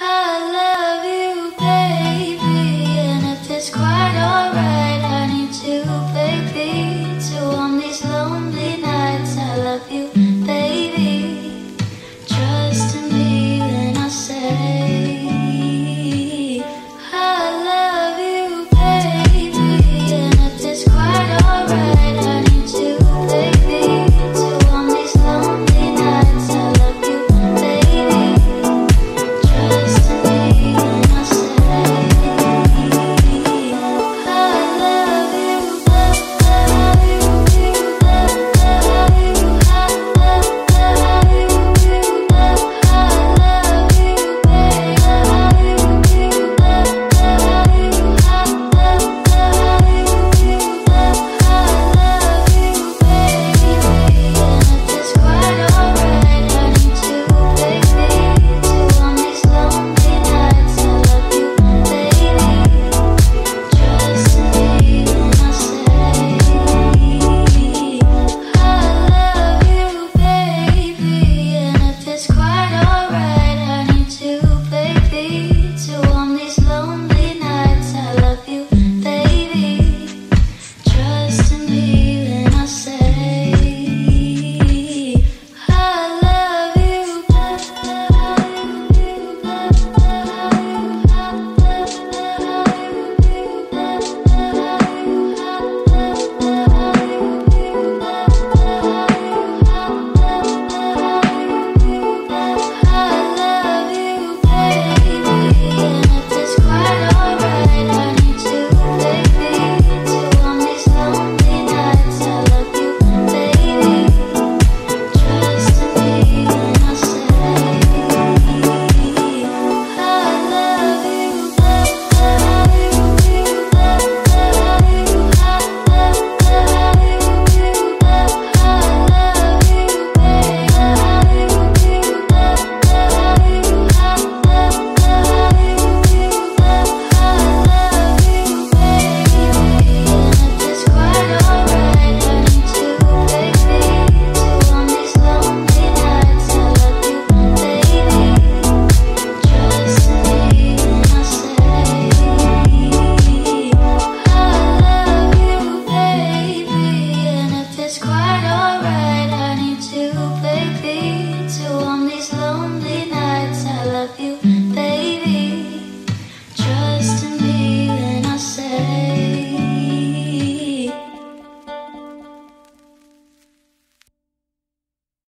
Hello.